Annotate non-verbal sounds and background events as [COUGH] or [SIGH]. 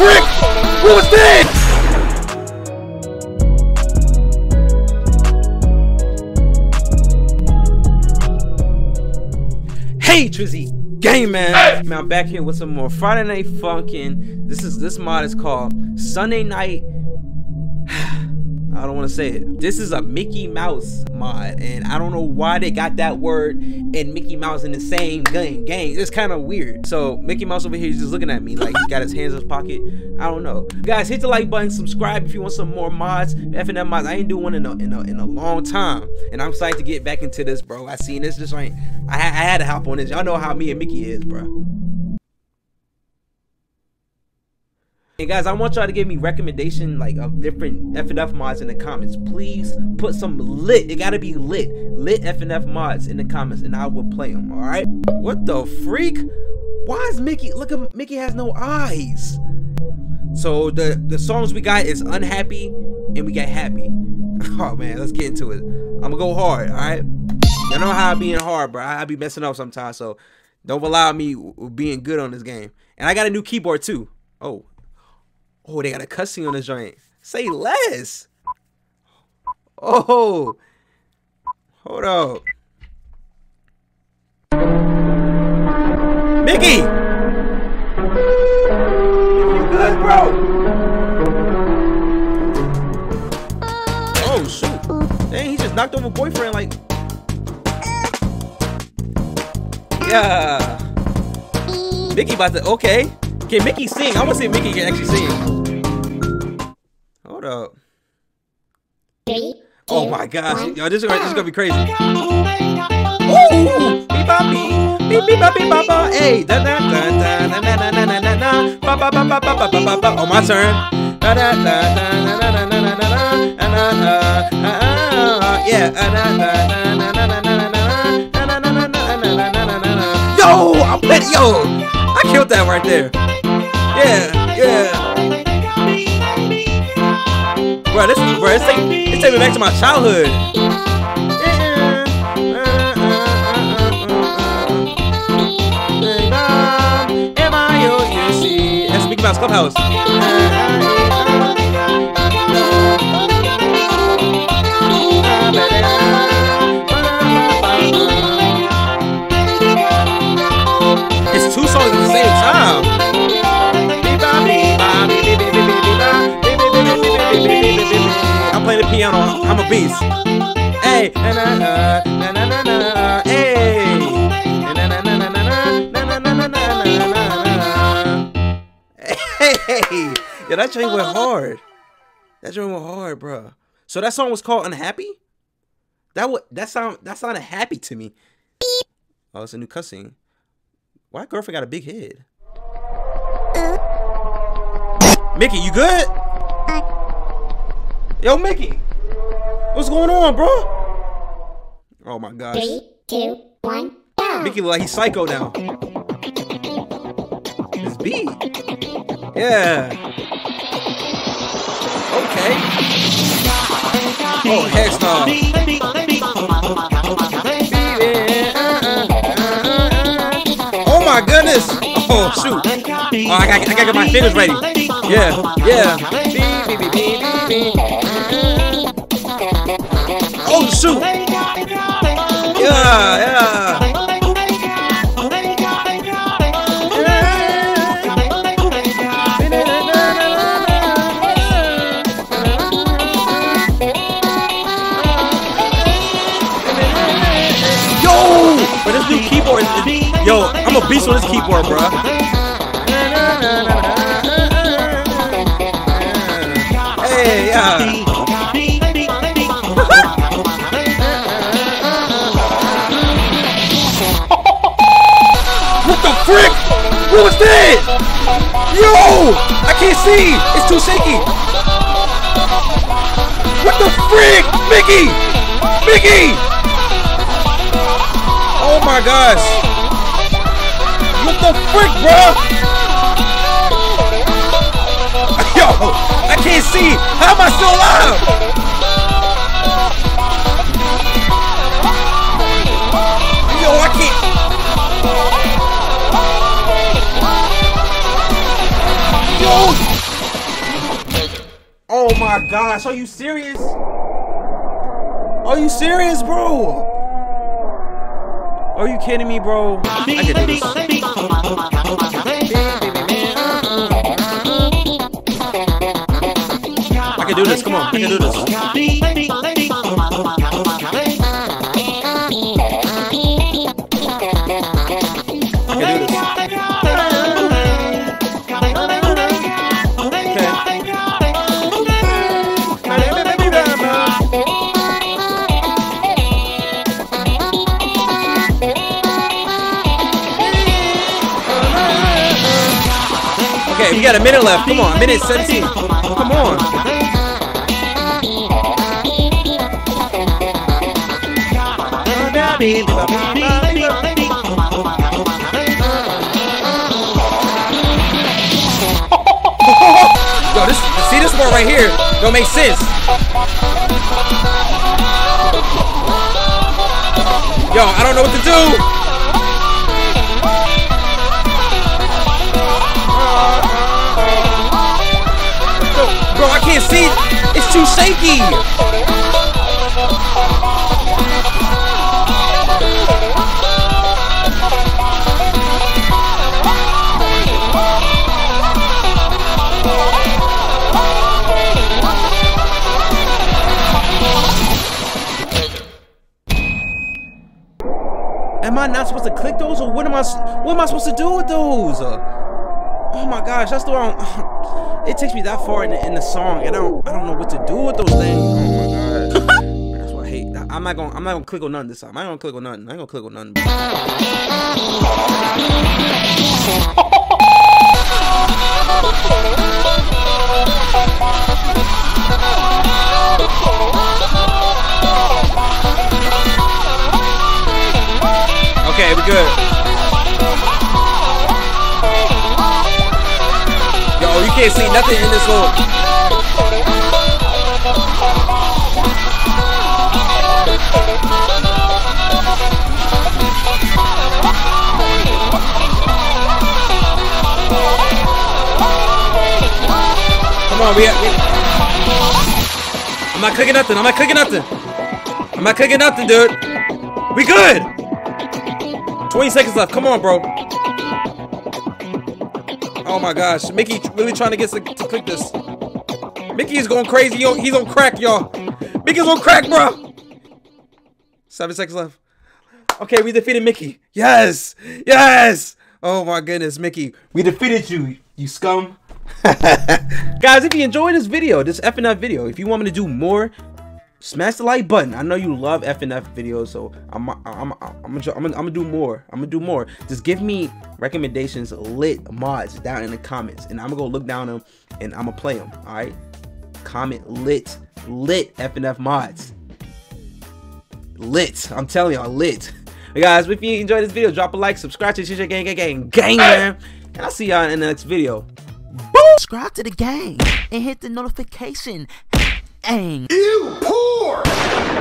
frick? What was that? Hey Trizzy Game Man! Hey. Man, I'm back here with some more Friday Night Funkin'. This is this mod is called Sunday Night I don't want to say it. This is a Mickey Mouse mod, and I don't know why they got that word and Mickey Mouse in the same game. Gang, it's kind of weird. So Mickey Mouse over here is just looking at me like he got his hands in his pocket. I don't know. Guys, hit the like button, subscribe if you want some more mods. FNF mods. I ain't doing one in a, in a in a long time, and I'm excited to get back into this, bro. I seen this just right. I, I had to hop on this. Y'all know how me and Mickey is, bro. And guys, I want y'all to give me recommendation like of different FNF mods in the comments. Please put some lit. It gotta be lit. Lit FNF mods in the comments, and I will play them. All right. What the freak? Why is Mickey? Look at Mickey has no eyes. So the the songs we got is unhappy and we got happy. [LAUGHS] Oh man, let's get into it. I'm gonna go hard. All right. Y'all know how I'm being hard, bro. I, I be messing up sometimes, so don't allow me being good on this game. And I got a new keyboard too. Oh, Oh, they got a cutscene on the joint. Say less. Oh. Hold up. Mickey! You good, bro? Oh, shoot. Dang, he just knocked over a boyfriend like... Yeah. Mickey about to... Okay. Can Mickey sing? I want to see Mickey can actually sing. Hold up. Three, two, oh my gosh. Yo, this is, gonna, this is gonna be crazy. Ooh! Beep bop beep. Beep beep bop beep bop bop. Hey. Da da da da da da da da da da da. Ba ba ba ba ba ba ba ba ba. Oh, my turn. Da da da da da da da da da da da. Da da da. Yeah. Da da da da da da da da. Yo, I'm petty. Yo, I killed that right there. Yeah, yeah. Bro, this, bro, it's this take me back to my childhood. Mickey Mouse Clubhouse. That joint went hard. That joint went hard, bro. So that song was called "Unhappy." That would that sound that sounded happy to me. Oh, it's a new cutscene. Why girlfriend got a big head? Mickey, you good? Yo, Mickey. What's going on, bro? Oh my gosh. Three, two, one, go. Mickey look like he's psycho now. It's B. Yeah. Okay. Oh, heck no. Oh my goodness. Oh shoot. Oh, I gotta, I gotta get my fingers ready. Yeah, yeah. Oh shoot! Yeah, yeah. Yo, I'm a beast on this keyboard, bro. Hey, yeah. What the frick? What was that? Yo! I can't see! It's too shaky! What the frick? Mickey! Mickey! Oh my gosh! The frick, bro? Yo! I can't see! How am I still alive? Oh! Oh my gosh, are you serious? Are you serious, bro? Are you kidding me, bro? I can do this. Can do this. Come on, I can do this. Okay, we got a minute left. Come on, minute 17. Come on. Yo, this see this part right here don't make sense. Yo, I don't know what to do. Bro, I can't see. It's too shaky. What am I supposed to do with those? Uh, oh my gosh, that's the wrong. [LAUGHS] It takes me that far in the, in the song, and I don't I don't know what to do with those things. Oh my god, [LAUGHS] that's what I hate. I'm not gonna I'm not gonna click on nothing this time. I ain't gonna click on nothing. I ain't gonna click on nothing. [LAUGHS] can't see nothing in this little. Come on, we. we I'm not clicking nothing. I'm not clicking nothing. I'm not clicking nothing, dude. We good. 20 seconds left. Come on, bro. Oh my gosh. Mickey really trying to get to, to click this. Mickey is going crazy. He's on crack, y'all. Mickey's on crack, bro. Seven seconds left. Okay, we defeated Mickey. Yes. Yes. Oh my goodness, Mickey. We defeated you, you scum. [LAUGHS] Guys, if you enjoyed this video, this FNF video, if you want me to do more, smash the like button. I know you love FNF videos, so I'm I'm I'm I'm gonna, I'm gonna do more. I'm gonna do more. Just give me recommendations, lit mods down in the comments, and I'm gonna go look down them and I'm gonna play them. All right, comment lit lit FNF mods. Lit. I'm telling y'all, lit. Guys, if you enjoyed this video, drop a like, subscribe to Shisha Gang Gang Gang Gang, man. And I'll see y'all in the next video. subscribe to the gang and hit the notification. Dang. You poor!